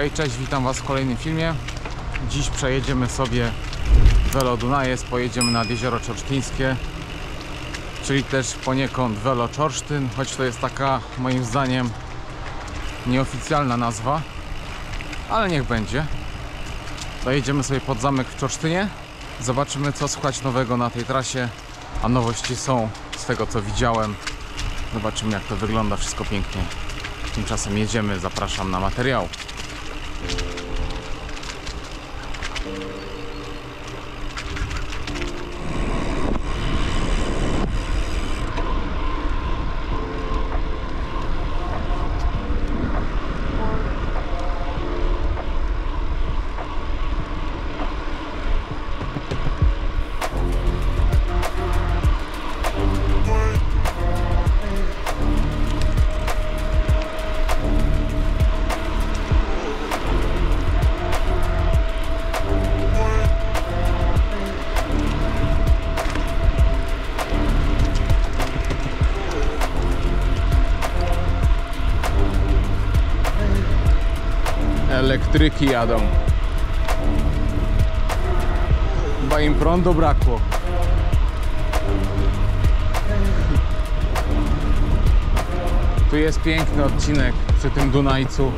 Hej, cześć, witam Was w kolejnym filmie. Dziś przejedziemy sobie Velo Dunajec, pojedziemy nad Jezioro Czorsztyńskie, czyli też poniekąd Velo Czorsztyn, choć to jest taka moim zdaniem nieoficjalna nazwa, ale niech będzie. Dojedziemy sobie pod zamek w Czorsztynie, zobaczymy co słychać nowego na tej trasie, a nowości są z tego co widziałem. Zobaczymy jak to wygląda, wszystko pięknie. Tymczasem jedziemy, zapraszam na materiał. Elektryki jadą. Chyba im prądu brakło. Tu jest piękny odcinek przy tym Dunajcu.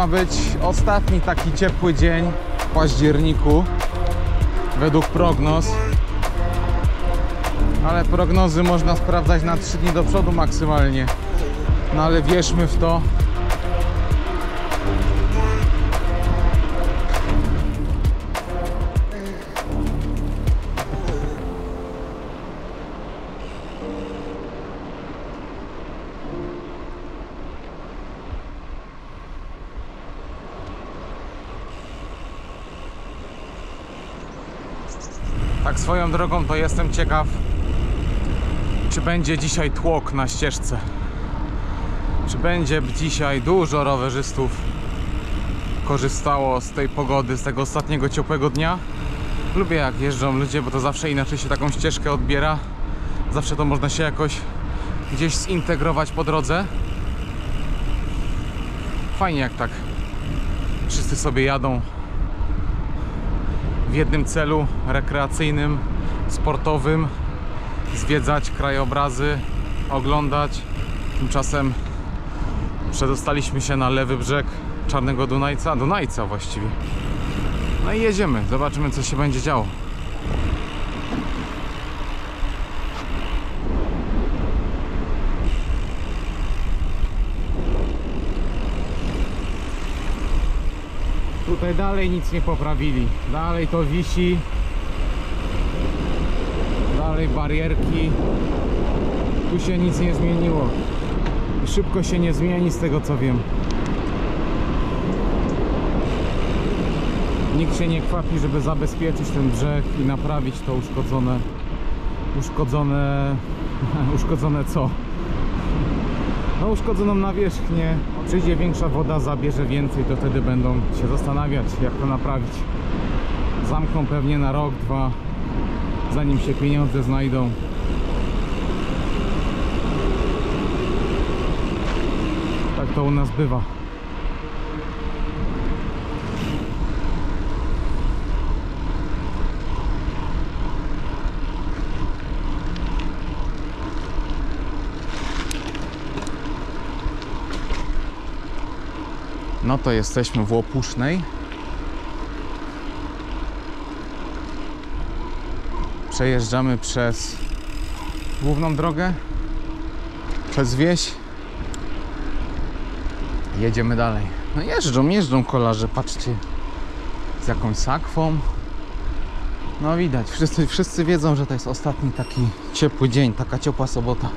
Ma być ostatni taki ciepły dzień w październiku według prognoz. Ale prognozy można sprawdzać na 3 dni do przodu maksymalnie. No ale wierzmy w to. Tak swoją drogą to jestem ciekaw, czy będzie dzisiaj tłok na ścieżce. Czy będzie dzisiaj dużo rowerzystów korzystało z tej pogody, z tego ostatniego ciepłego dnia. Lubię jak jeżdżą ludzie, bo to zawsze inaczej się taką ścieżkę odbiera. Zawsze to można się jakoś gdzieś zintegrować po drodze. Fajnie jak tak wszyscy sobie jadą w jednym celu rekreacyjnym, sportowym zwiedzać krajobrazy, oglądać. Tymczasem przedostaliśmy się na lewy brzeg Czarnego Dunajca, Dunajca właściwie. No i jedziemy, zobaczymy co się będzie działo. Tutaj dalej nic nie poprawili. Dalej to wisi. Dalej barierki. Tu się nic nie zmieniło. Szybko się nie zmieni z tego co wiem. Nikt się nie kwapi, żeby zabezpieczyć ten brzeg i naprawić to uszkodzone. Uszkodzone. Uszkodzone co? No uszkodzoną nawierzchnię. Przyjdzie większa woda, zabierze więcej, to wtedy będą się zastanawiać, jak to naprawić. Zamkną pewnie na rok, dwa, zanim się pieniądze znajdą. Tak to u nas bywa. No to jesteśmy w Łopusznej. Przejeżdżamy przez główną drogę, przez wieś. Jedziemy dalej. No jeżdżą, jeżdżą kolarze, patrzcie. Z jakąś sakwą. No widać, wszyscy, wszyscy wiedzą, że to jest ostatni taki ciepły dzień, taka ciepła sobota.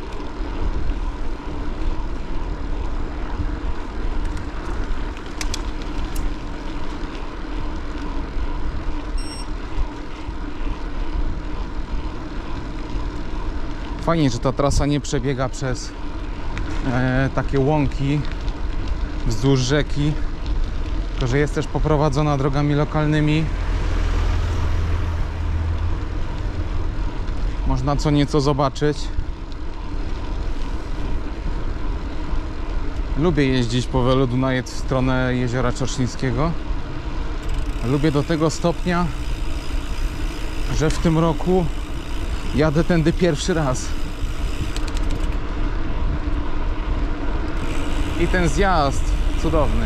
Fajnie, że ta trasa nie przebiega przez e, takie łąki wzdłuż rzeki, tylko że jest też poprowadzona drogami lokalnymi. Można co nieco zobaczyć. Lubię jeździć po Welu w stronę jeziora Czorszlińskiego. Lubię do tego stopnia, że w tym roku jadę tędy pierwszy raz. I ten zjazd cudowny.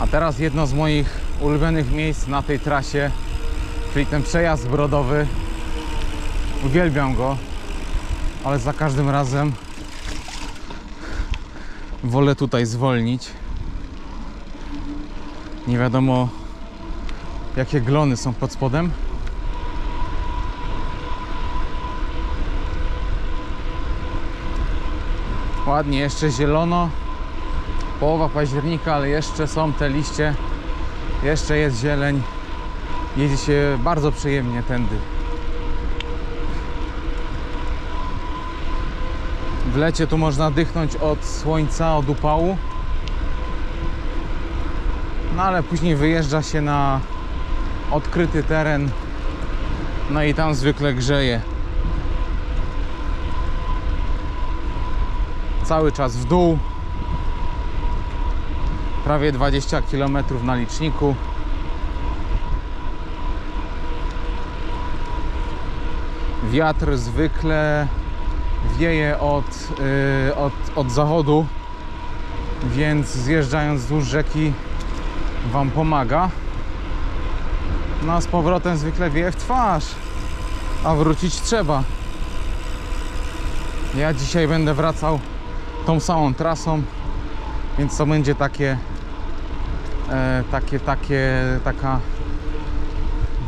A teraz jedno z moich ulubionych miejsc na tej trasie, czyli ten przejazd brodowy. Uwielbiam go, ale za każdym razem wolę tutaj zwolnić. Nie wiadomo, jakie glony są pod spodem. Ładnie, jeszcze zielono połowa października, ale jeszcze są te liście, jeszcze jest zieleń. Jedzie się bardzo przyjemnie tędy. W lecie tu można dychnąć od słońca, od upału. No ale później wyjeżdża się na odkryty teren. No i tam zwykle grzeje. Cały czas w dół prawie 20 km na liczniku. Wiatr zwykle wieje od, yy, od, od zachodu, więc zjeżdżając wzdłuż rzeki Wam pomaga. No a z powrotem zwykle wieje w twarz, a wrócić trzeba. Ja dzisiaj będę wracał tą samą trasą, więc to będzie takie e, takie, takie, taka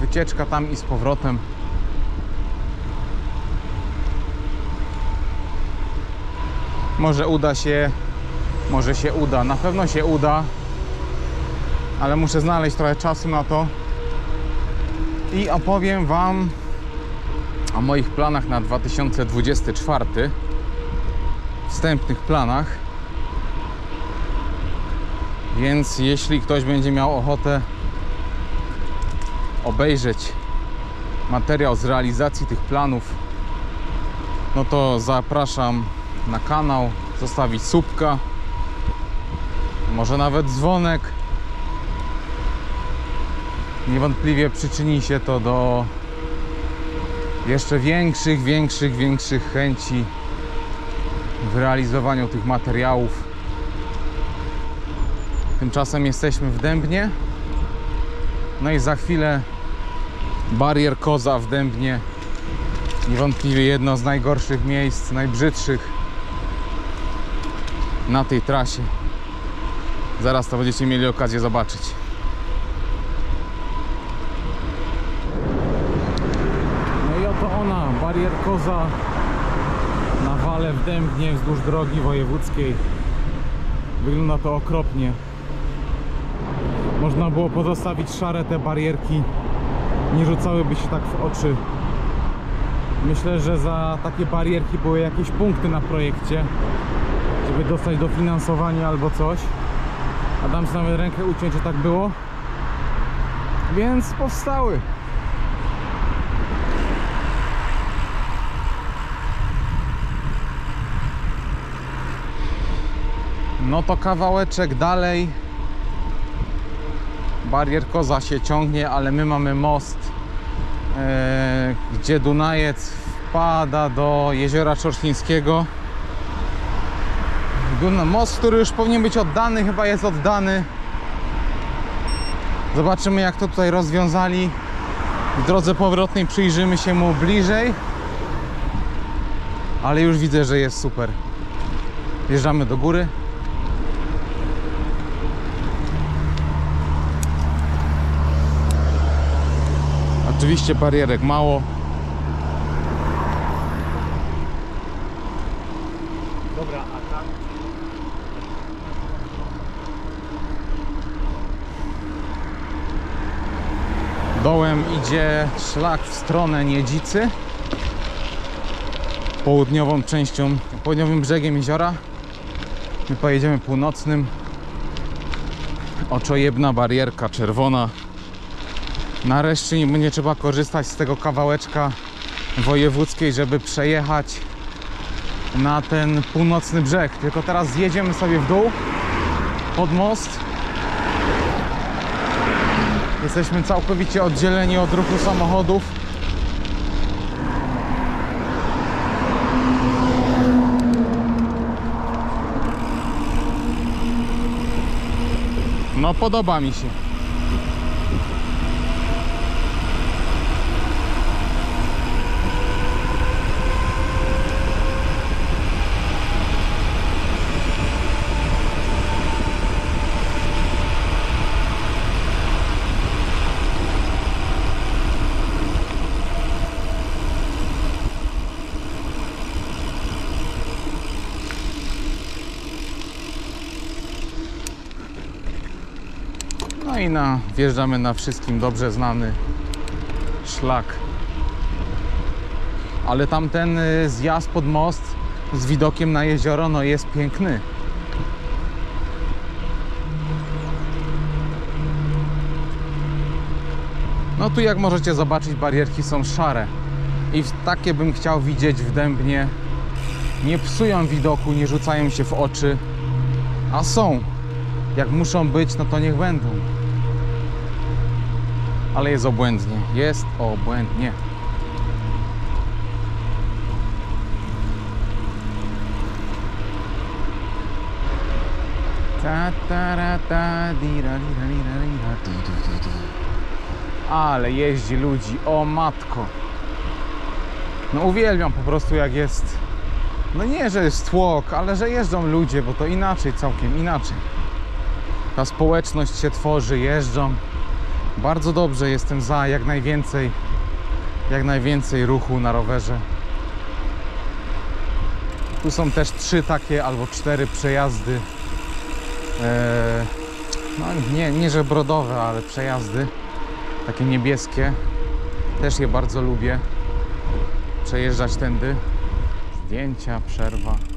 wycieczka tam i z powrotem. Może uda się, może się uda, na pewno się uda, ale muszę znaleźć trochę czasu na to. I opowiem Wam o moich planach na 2024 wstępnych planach więc jeśli ktoś będzie miał ochotę obejrzeć materiał z realizacji tych planów, no to zapraszam na kanał, zostawić subka, może nawet dzwonek. Niewątpliwie przyczyni się to do jeszcze większych, większych, większych chęci w realizowaniu tych materiałów. Tymczasem jesteśmy w Dębnie. No i za chwilę barier Koza w Dębnie. Niewątpliwie jedno z najgorszych miejsc, najbrzydszych na tej trasie. Zaraz to będziecie mieli okazję zobaczyć. No i oto ona, barier Koza na wale w Dębnie wzdłuż drogi wojewódzkiej. Wygląda to okropnie. Można było pozostawić szare te barierki, nie rzucałyby się tak w oczy. Myślę, że za takie barierki były jakieś punkty na projekcie, żeby dostać dofinansowanie albo coś. A dam sobie nawet rękę uciąć, że tak było. Więc powstały. No to kawałeczek dalej barier Koza się ciągnie, ale my mamy most, e, gdzie Dunajec wpada do jeziora Czorszlińskiego. Dun- Most, który już powinien być oddany, chyba jest oddany. Zobaczymy jak to tutaj rozwiązali. W drodze powrotnej przyjrzymy się mu bliżej. Ale już widzę, że jest super. Wjeżdżamy do góry. Oczywiście barierek mało. Dobra, a tam? Dołem idzie szlak w stronę Niedzicy. Południową częścią, południowym brzegiem jeziora. My pojedziemy północnym. Oczojebna barierka czerwona. Nareszcie nie trzeba korzystać z tego kawałeczka wojewódzkiej, żeby przejechać na ten północny brzeg. Tylko teraz zjedziemy sobie w dół pod most Jesteśmy całkowicie oddzieleni od ruchu samochodów. No podoba mi się. No i na, wjeżdżamy na wszystkim dobrze znany szlak. Ale tamten y, zjazd pod most z widokiem na jezioro no jest piękny. No tu jak możecie zobaczyć barierki są szare. I takie bym chciał widzieć w Dębnie. Nie psują widoku, nie rzucają się w oczy, a są. Jak muszą być, no to niech będą. Ale jest obłędnie. Jest obłędnie. Ta, ta, ta, di. Ale jeździ ludzi, o matko. No uwielbiam po prostu jak jest. No nie, że jest tłok, ale że jeżdżą ludzie, bo to inaczej, całkiem inaczej. Ta społeczność się tworzy, jeżdżą. Bardzo dobrze jestem za jak najwięcej, jak najwięcej ruchu na rowerze. Tu są też trzy takie albo cztery przejazdy. Eee, no nie, nie że brodowe, ale przejazdy. Takie niebieskie. Też je bardzo lubię. Przejeżdżać tędy. Zdjęcia, przerwa.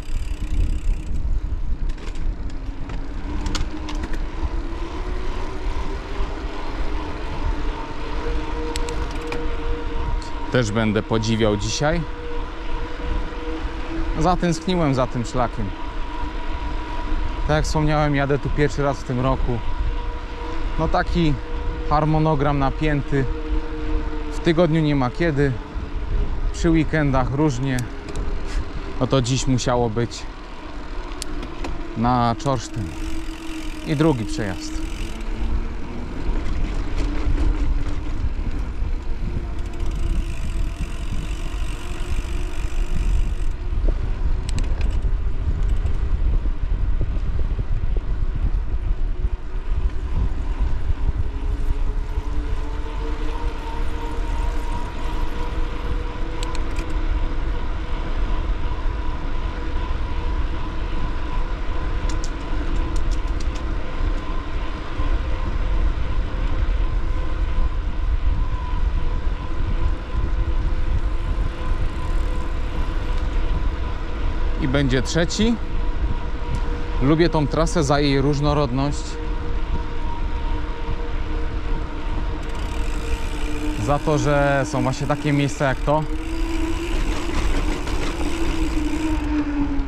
Też będę podziwiał dzisiaj. Zatęskniłem za tym szlakiem. Tak jak wspomniałem, jadę tu pierwszy raz w tym roku. No taki harmonogram napięty. W tygodniu nie ma kiedy. Przy weekendach różnie. No to dziś musiało być na Czorsztyn. I drugi przejazd. Będzie trzeci. Lubię tą trasę za jej różnorodność. Za to, że są właśnie takie miejsca jak to.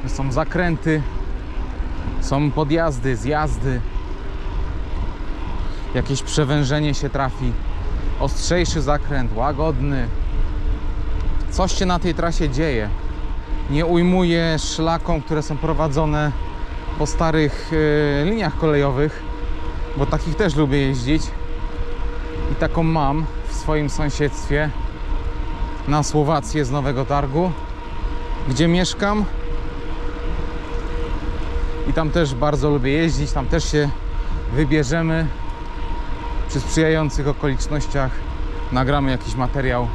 Są zakręty, są podjazdy, zjazdy. Jakieś przewężenie się trafi. Ostrzejszy zakręt, łagodny. Coś się na tej trasie dzieje nie ujmuje szlakom, które są prowadzone po starych e, liniach kolejowych, bo takich też lubię jeździć. I taką mam w swoim sąsiedztwie na Słowację z Nowego Targu, gdzie mieszkam. I tam też bardzo lubię jeździć, tam też się wybierzemy. Przy sprzyjających okolicznościach nagramy jakiś materiał.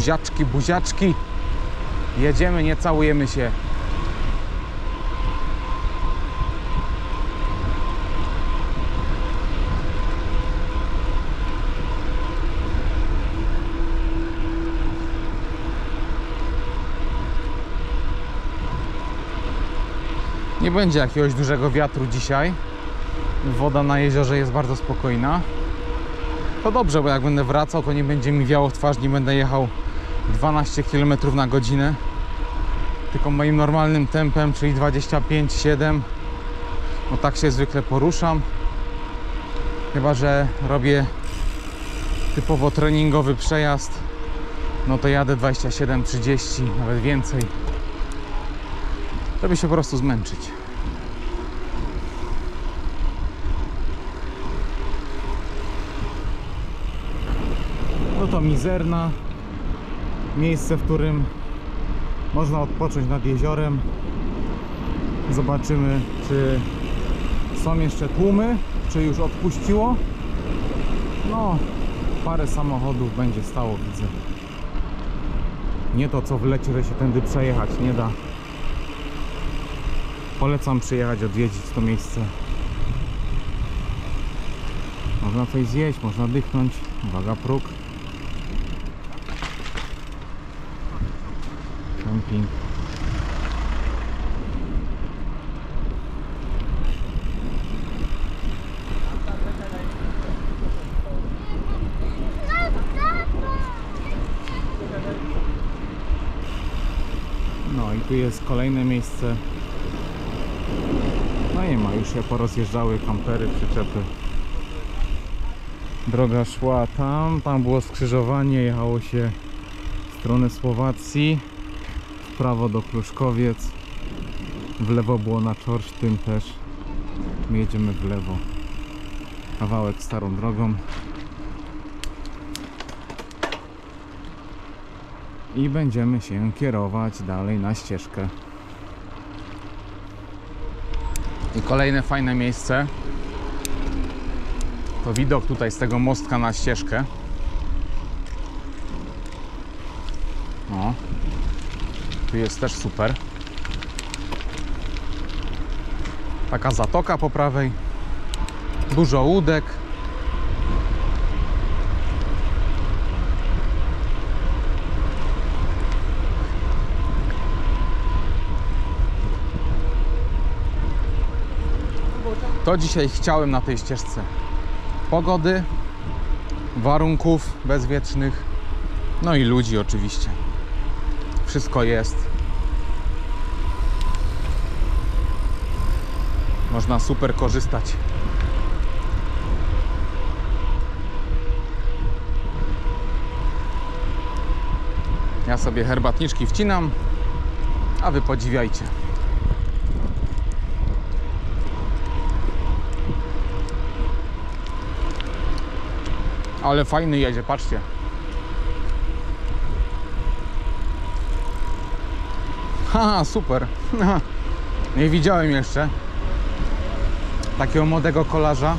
Buziaczki, buziaczki. Jedziemy, nie całujemy się. Nie będzie jakiegoś dużego wiatru dzisiaj. Woda na jeziorze jest bardzo spokojna. To dobrze, bo jak będę wracał, to nie będzie mi wiało w twarz, nie będę jechał 12 km na godzinę. Tylko moim normalnym tempem, czyli 25-7. No tak się zwykle poruszam. Chyba, że robię typowo treningowy przejazd. No to jadę 27-30, nawet więcej żeby się po prostu zmęczyć. No to mizerna miejsce, w którym można odpocząć nad jeziorem. Zobaczymy, czy są jeszcze tłumy, czy już odpuściło. No, parę samochodów będzie stało, widzę. Nie to co w lecie, że się tędy przejechać nie da. Polecam przyjechać, odwiedzić to miejsce. Można coś zjeść, można dychnąć. Uwaga, próg. Camping. No i tu jest kolejne miejsce no nie ma, już się porozjeżdżały kampery, przyczepy. Droga szła tam, tam było skrzyżowanie, jechało się w stronę Słowacji, prawo do Kluszkowiec, w lewo było na Czorsztyn też. My jedziemy w lewo, kawałek starą drogą. I będziemy się kierować dalej na ścieżkę. I kolejne fajne miejsce to widok tutaj z tego mostka na ścieżkę. O, tu jest też super. Taka zatoka po prawej. Dużo łódek. To dzisiaj chciałem na tej ścieżce. Pogody, warunków bezwietrznych, no i ludzi oczywiście. Wszystko jest. Można super korzystać. Ja sobie herbatniczki wcinam, a wy podziwiajcie. Ale fajny jedzie, patrzcie. Haha, super. Nie widziałem jeszcze takiego młodego kolarza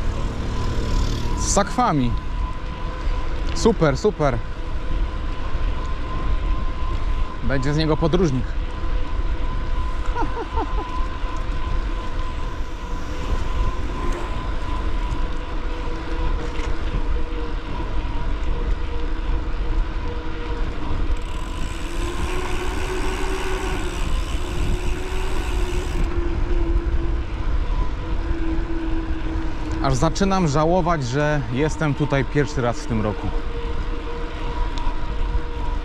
z sakwami. Super, super. Będzie z niego podróżnik. Aż zaczynam żałować, że jestem tutaj pierwszy raz w tym roku.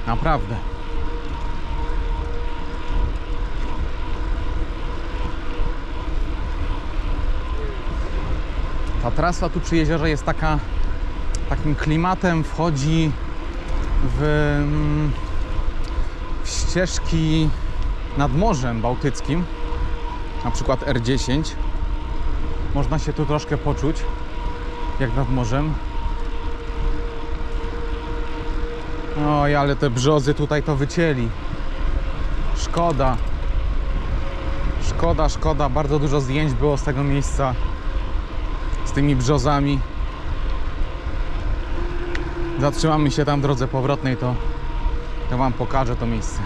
Naprawdę. Ta trasa tu przy jeziorze jest taka takim klimatem wchodzi w mm, ścieżki nad Morzem Bałtyckim, na przykład R10, można się tu troszkę poczuć jak nad morzem. Oj, ale te brzozy tutaj to wycięli. Szkoda. Szkoda, szkoda. Bardzo dużo zdjęć było z tego miejsca. Z tymi brzozami. Zatrzymamy się tam w drodze powrotnej, to ja Wam pokażę to miejsce.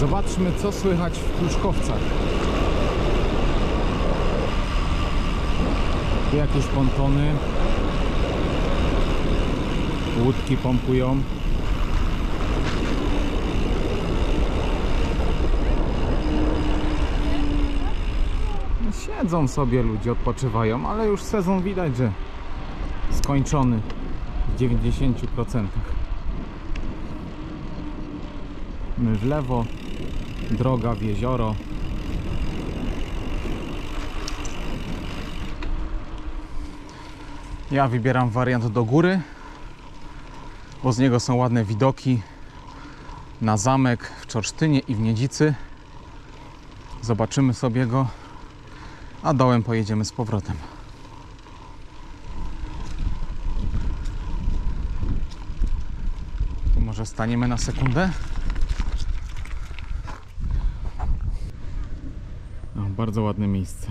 Zobaczmy, co słychać w Pruszkowcach. Tu jakieś pontony. Łódki pompują. No, Siedzą sobie ludzie, odpoczywają, ale już sezon widać, że skończony w 90%. My w lewo, droga w jezioro. Ja wybieram wariant do góry, bo z niego są ładne widoki na zamek w Czorsztynie i w Niedzicy. Zobaczymy sobie go, a dołem pojedziemy z powrotem. Tu może staniemy na sekundę? Bardzo ładne miejsce.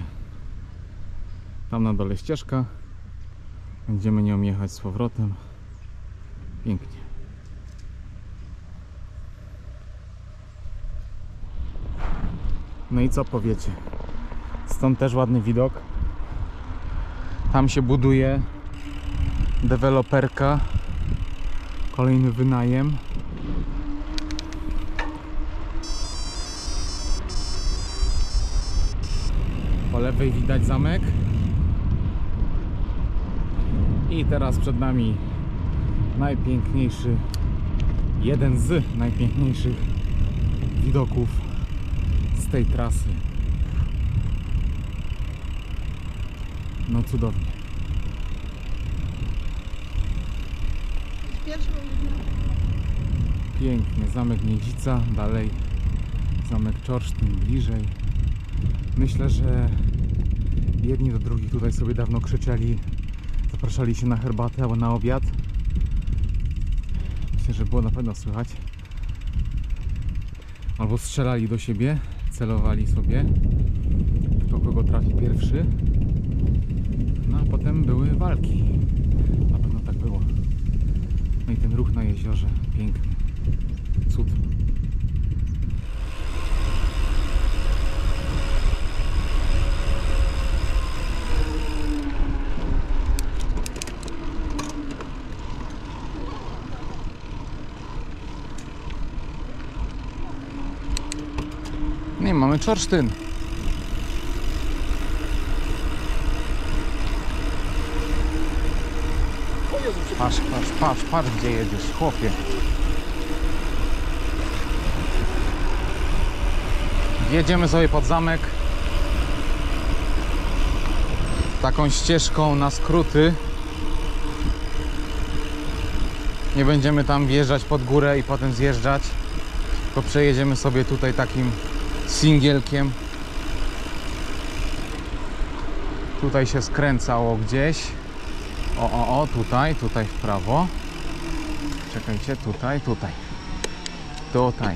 Tam na dole ścieżka. Będziemy nią jechać z powrotem. Pięknie. No i co powiecie? Stąd też ładny widok. Tam się buduje deweloperka. Kolejny wynajem. Po lewej widać zamek. I teraz przed nami najpiękniejszy, jeden z najpiękniejszych widoków z tej trasy. No cudownie. Pięknie, zamek Niedzica, dalej zamek Czorsztyn bliżej. Myślę, że jedni do drugich tutaj sobie dawno krzyczeli, zapraszali się na herbatę albo na obiad. Myślę, że było na pewno słychać. Albo strzelali do siebie, celowali sobie, kto kogo trafi pierwszy. No a potem były walki. Na pewno tak było. No i ten ruch na jeziorze, piękny. Cud. Mamy Czorsztyn. Patrz, patrz, patrz, patrz gdzie jedziesz, chłopie. Jedziemy sobie pod zamek. Taką ścieżką na skróty. Nie będziemy tam wjeżdżać pod górę i potem zjeżdżać. Tylko przejedziemy sobie tutaj takim singielkiem. Tutaj się skręcało gdzieś. O, o, o, tutaj, tutaj w prawo. Czekajcie, tutaj, tutaj. Tutaj.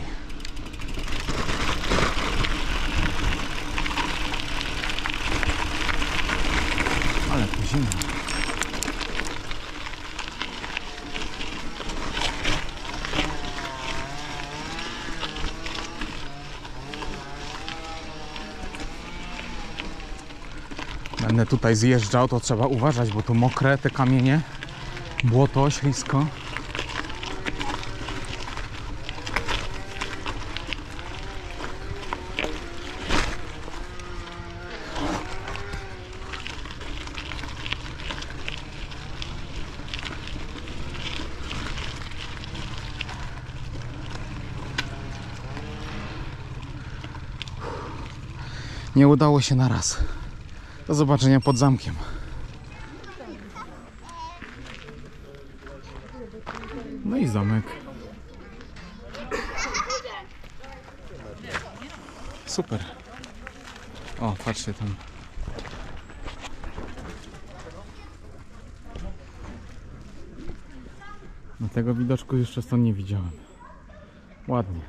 Ale tu zimno. Będę tutaj zjeżdżał, to trzeba uważać, bo tu mokre te kamienie, błoto, ślisko. Nie udało się na raz. Do zobaczenia pod zamkiem. No i zamek. super. O, patrzcie tam. No tego widoczku jeszcze stąd nie widziałem. Ładnie.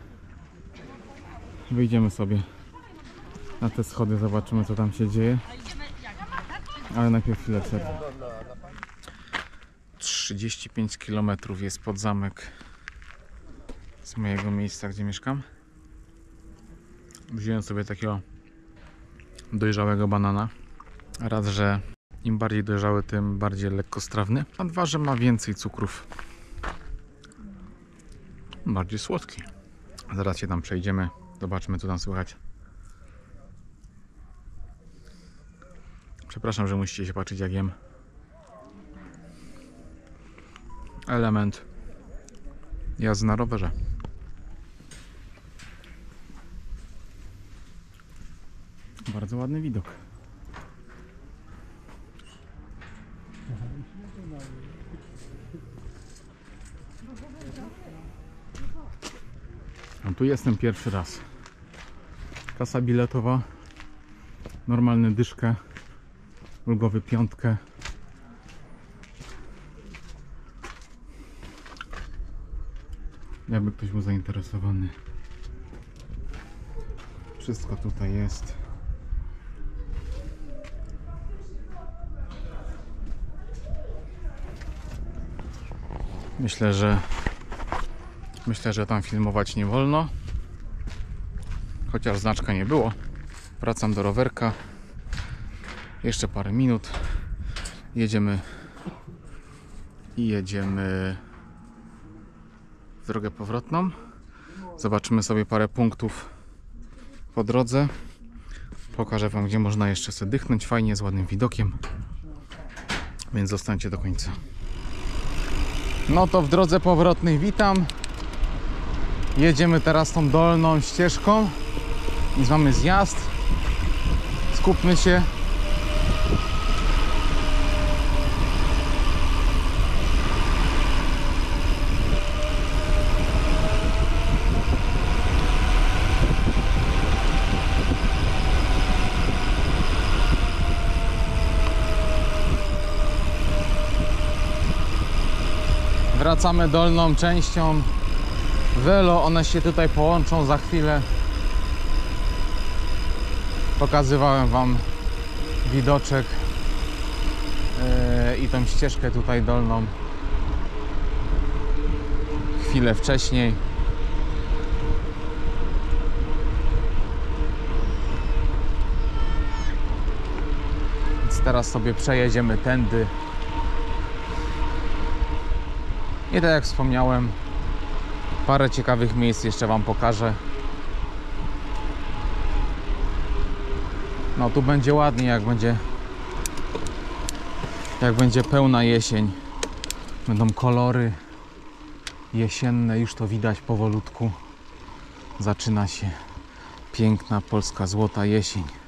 Wyjdziemy sobie na te schody, zobaczymy co tam się dzieje. Ale najpierw chwilę przerwy. 35 km jest pod zamek z mojego miejsca, gdzie mieszkam. Wziąłem sobie takiego dojrzałego banana. Raz, że im bardziej dojrzały, tym bardziej lekkostrawny. A dwa, że ma więcej cukrów. Bardziej słodki. Zaraz się tam przejdziemy, zobaczmy co tam słychać. Przepraszam, że musicie się patrzeć jak jem. Element jazdy na rowerze. Bardzo ładny widok. No tu jestem pierwszy raz. Kasa biletowa, normalny dyszkę, ulgowy piątkę. Jakby ktoś był zainteresowany. Wszystko tutaj jest. Myślę, że myślę, że tam filmować nie wolno. Chociaż znaczka nie było. Wracam do rowerka. Jeszcze parę minut. Jedziemy i jedziemy w drogę powrotną. Zobaczymy sobie parę punktów po drodze. Pokażę Wam, gdzie można jeszcze sobie dychnąć fajnie, z ładnym widokiem. Więc zostańcie do końca. No to w drodze powrotnej witam. Jedziemy teraz tą dolną ścieżką. Więc mamy zjazd. Skupmy się. Wracamy dolną częścią Welo, one się tutaj połączą za chwilę. Pokazywałem Wam widoczek yy, i tą ścieżkę tutaj dolną chwilę wcześniej. Więc teraz sobie przejedziemy tędy. I tak jak wspomniałem, parę ciekawych miejsc jeszcze Wam pokażę. No tu będzie ładnie, jak będzie jak będzie pełna jesień. Będą kolory jesienne, już to widać powolutku. Zaczyna się piękna polska złota jesień.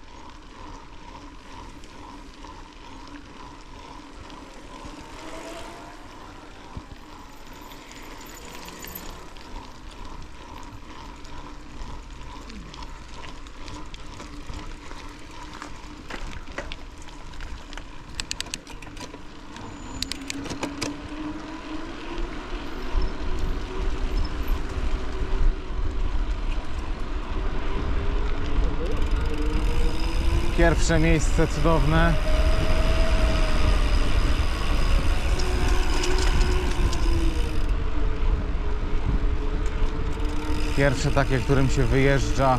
Pierwsze miejsce cudowne. Pierwsze takie, którym się wyjeżdża.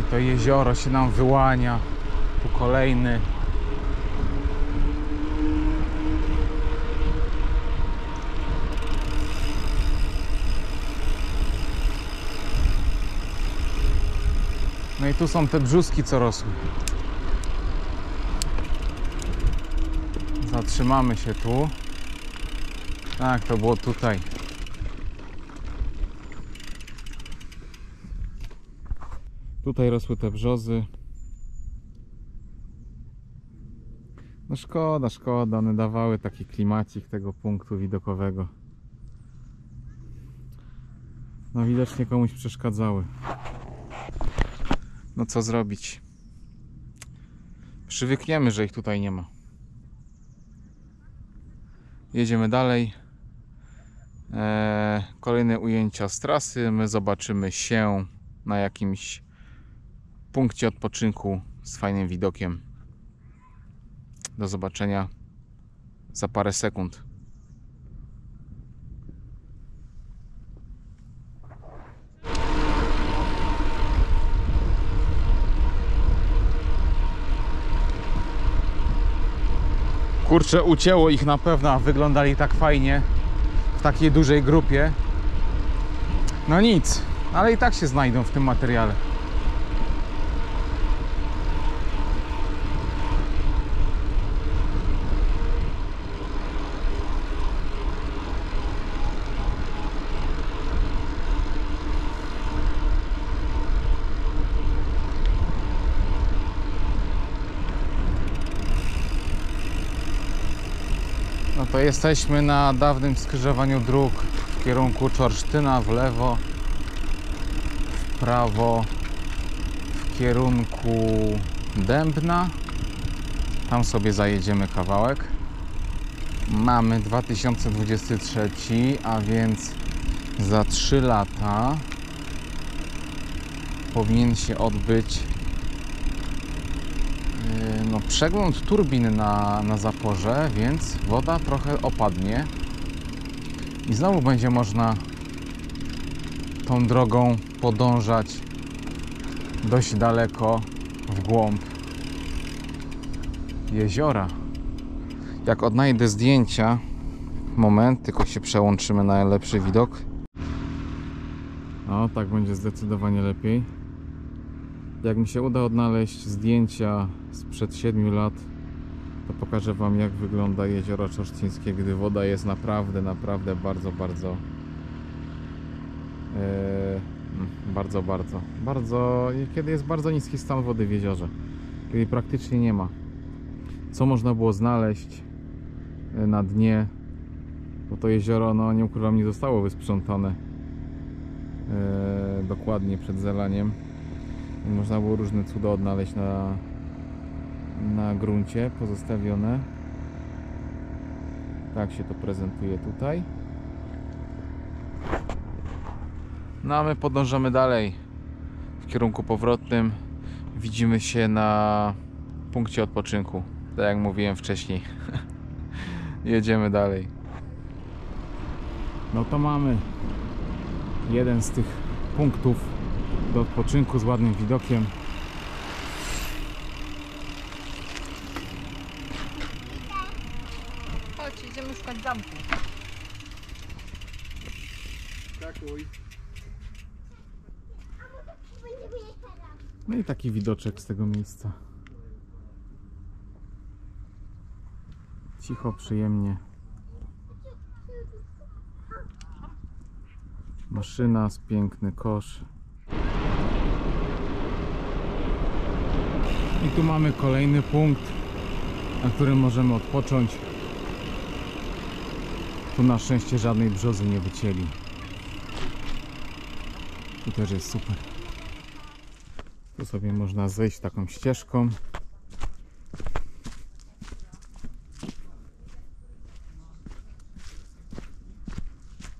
I to jezioro się nam wyłania. Tu kolejny. No i tu są te brzuski, co rosły. Zatrzymamy się tu. Tak, to było tutaj. Tutaj rosły te brzozy. No szkoda, szkoda, one dawały taki klimacik tego punktu widokowego. No widocznie komuś przeszkadzały. No co zrobić? Przywykniemy, że ich tutaj nie ma. Jedziemy dalej. Eee, kolejne ujęcia z trasy. My zobaczymy się na jakimś punkcie odpoczynku z fajnym widokiem. Do zobaczenia za parę sekund. Kurczę, ucięło ich na pewno, a wyglądali tak fajnie w takiej dużej grupie. No nic, ale i tak się znajdą w tym materiale. To jesteśmy na dawnym skrzyżowaniu dróg w kierunku Czorsztyna w lewo, w prawo w kierunku Dębna. Tam sobie zajedziemy kawałek. Mamy 2023, a więc za 3 lata powinien się odbyć no, przegląd turbin na, na zaporze, więc woda trochę opadnie i znowu będzie można tą drogą podążać dość daleko w głąb jeziora. Jak odnajdę zdjęcia, moment, tylko się przełączymy na lepszy widok. O, tak będzie zdecydowanie lepiej. Jak mi się uda odnaleźć zdjęcia sprzed 7 lat, to pokażę Wam jak wygląda jezioro Czorścińskie, gdy woda jest naprawdę, naprawdę bardzo, bardzo e, bardzo, bardzo, bardzo kiedy jest bardzo niski stan wody w jeziorze, kiedy praktycznie nie ma. Co można było znaleźć e, na dnie, bo to jezioro, no nie ukrywam, nie zostało wysprzątane e, dokładnie przed zalaniem. I Można było różne cuda odnaleźć na, na gruncie pozostawione. Tak się to prezentuje tutaj. No a my podążamy dalej w kierunku powrotnym. Widzimy się na punkcie odpoczynku. Tak jak mówiłem wcześniej. Jedziemy dalej. No to mamy jeden z tych punktów do odpoczynku z ładnym widokiem. Chodź, idziemy szukać zamku. Skakuj. No i taki widoczek z tego miejsca. Cicho, przyjemnie. Maszyna, z piękny kosz. Tu mamy kolejny punkt, na którym możemy odpocząć. Tu na szczęście żadnej brzozy nie wycięli. Tu też jest super. Tu sobie można zejść taką ścieżką.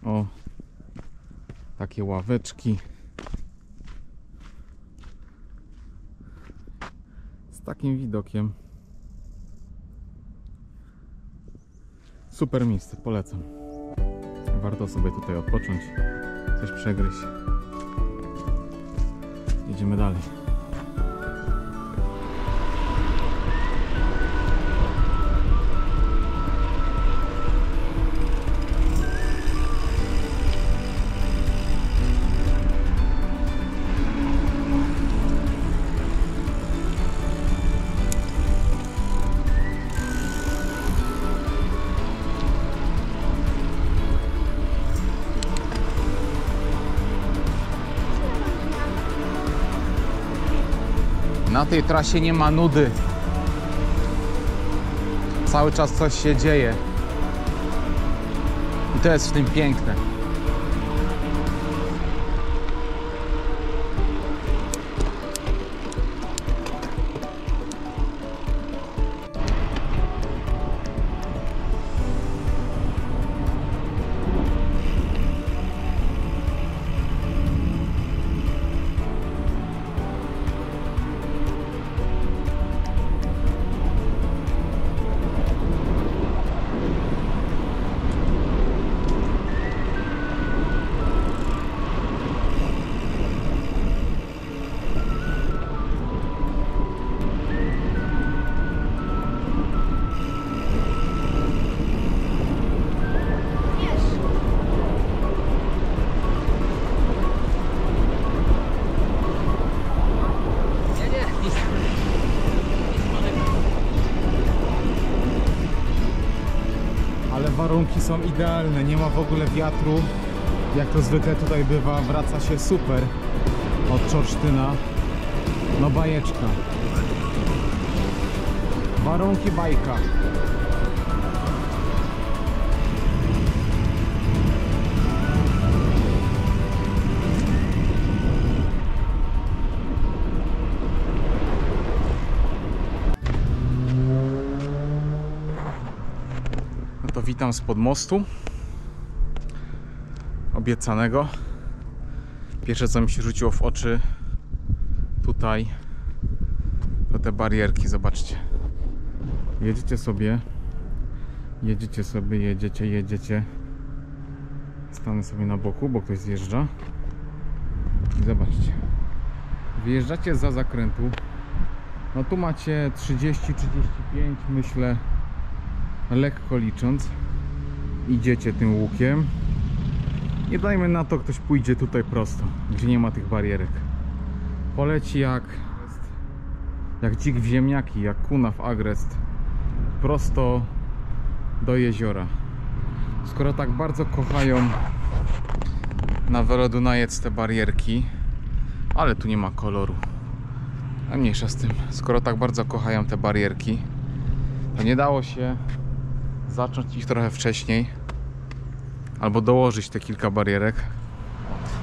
O, takie ławeczki. Takim widokiem. Super miejsce, polecam. Warto sobie tutaj odpocząć, coś przegryźć. Jedziemy dalej. Na tej trasie nie ma nudy. Cały czas coś się dzieje. I to jest w tym piękne. Idealne, nie ma w ogóle wiatru. Jak to zwykle tutaj bywa, wraca się super od Czorsztyna. No bajeczka. Warunki bajka. Witam spod mostu obiecanego. Pierwsze co mi się rzuciło w oczy tutaj to te barierki, zobaczcie. Jedziecie sobie, jedziecie sobie, jedziecie, jedziecie. Stanę sobie na boku, bo ktoś zjeżdża. I zobaczcie. Wyjeżdżacie za zakrętu. No tu macie 30-35, myślę, lekko licząc. Idziecie tym łukiem. Nie dajmy na to, ktoś pójdzie tutaj prosto, gdzie nie ma tych barierek. Poleci jak jak dzik w ziemniaki, jak kuna w agrest prosto do jeziora. Skoro tak bardzo kochają na Velodunajec te barierki, ale tu nie ma koloru. A mniejsza z tym. Skoro tak bardzo kochają te barierki, to nie dało się zacząć ich trochę wcześniej albo dołożyć te kilka barierek.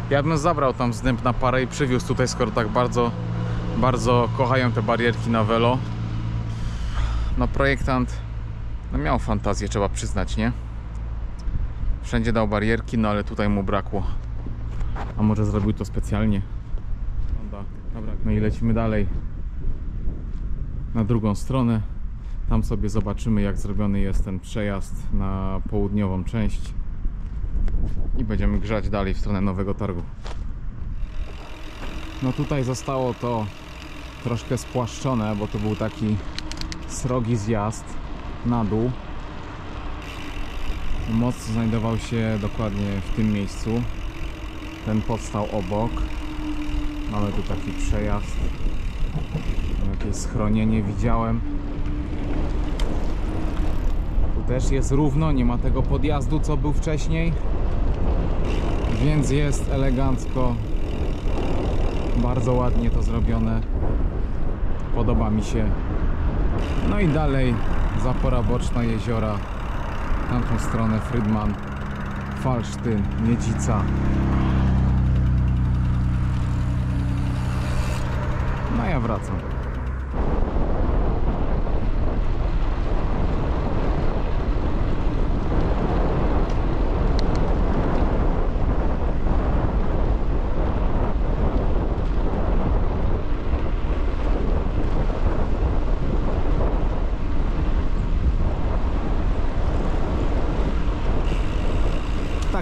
Ja bym zabrał tam wstęp na parę i przywiózł tutaj, skoro tak bardzo, bardzo kochają te barierki na Velo. No projektant no miał fantazję, trzeba przyznać, nie? Wszędzie dał barierki, no ale tutaj mu brakło. A może zrobił to specjalnie? No i lecimy dalej na drugą stronę. Tam sobie zobaczymy, jak zrobiony jest ten przejazd na południową część i będziemy grzać dalej w stronę Nowego Targu. No tutaj zostało to troszkę spłaszczone, bo to był taki srogi zjazd na dół. Most znajdował się dokładnie w tym miejscu. Ten powstał obok. Mamy tu taki przejazd. Jakieś schronienie widziałem. Też jest równo, nie ma tego podjazdu co był wcześniej. Więc jest elegancko. Bardzo ładnie to zrobione. Podoba mi się. No i dalej zapora boczna jeziora. Tamtą stronę Frydman, Falsztyn, Miedzica. No ja wracam.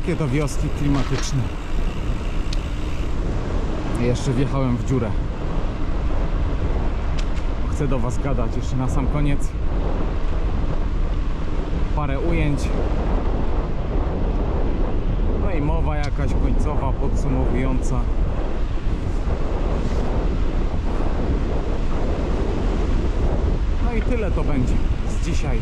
Takie to wioski klimatyczne. Jeszcze wjechałem w dziurę. Chcę do Was gadać jeszcze na sam koniec. Parę ujęć. No i mowa jakaś końcowa, podsumowująca. No i tyle to będzie z dzisiaj.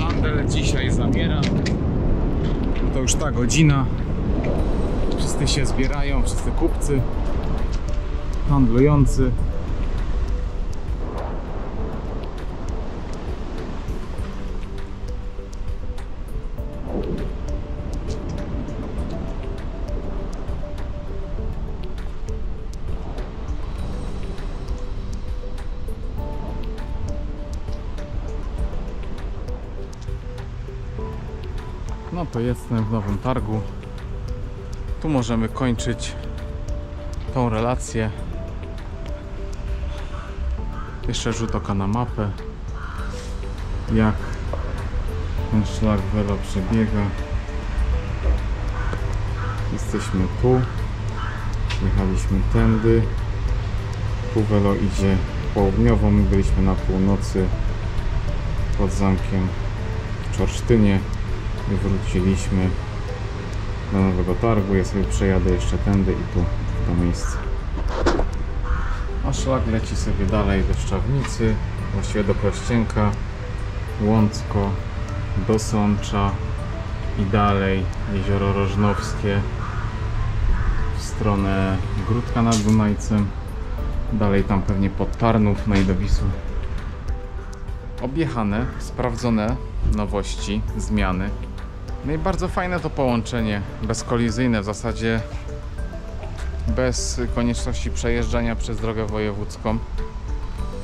Handel dzisiaj zamiera. To już ta godzina. Wszyscy się zbierają, wszyscy kupcy, handlujący. To jestem w Nowym Targu. Tu możemy kończyć tą relację. Jeszcze rzut oka na mapę. Jak ten szlak Velo przebiega. Jesteśmy tu. Jechaliśmy tędy. Tu Velo idzie południowo. My byliśmy na północy pod zamkiem w Czorsztynie. Wróciliśmy do Nowego Targu. Ja sobie przejadę jeszcze tędy i tu w to miejsce. A szlak leci sobie dalej do Szczawnicy, właściwie do Krościenka, Łącko, do Sącza i dalej Jezioro Rożnowskie w stronę Gródka nad Dunajcem, dalej tam pewnie pod Tarnów, no i do Wisły. Objechane, sprawdzone nowości, zmiany. No i bardzo fajne to połączenie, bezkolizyjne w zasadzie bez konieczności przejeżdżania przez drogę wojewódzką.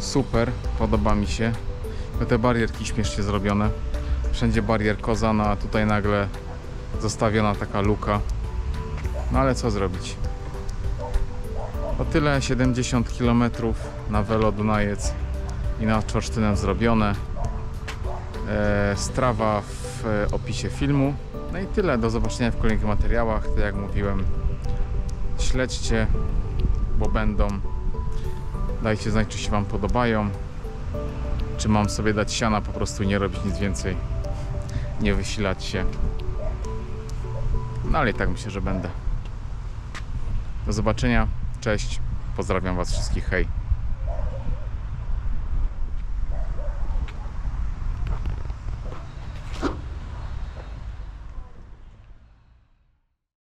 Super, podoba mi się. Tylko Te barierki śmiesznie zrobione. Wszędzie barier koza, no a tutaj nagle zostawiona taka luka. No ale co zrobić? O tyle 70 km na Velo Dunajec i nad Czorsztynem zrobione. E, strawa w e, opisie filmu. No i tyle. Do zobaczenia w kolejnych materiałach. Tak jak mówiłem, śledźcie, bo będą. Dajcie znać, czy się Wam podobają. Czy mam sobie dać siana, po prostu nie robić nic więcej. Nie wysilać się. No ale i tak myślę, że będę. Do zobaczenia. Cześć. Pozdrawiam Was wszystkich. Hej.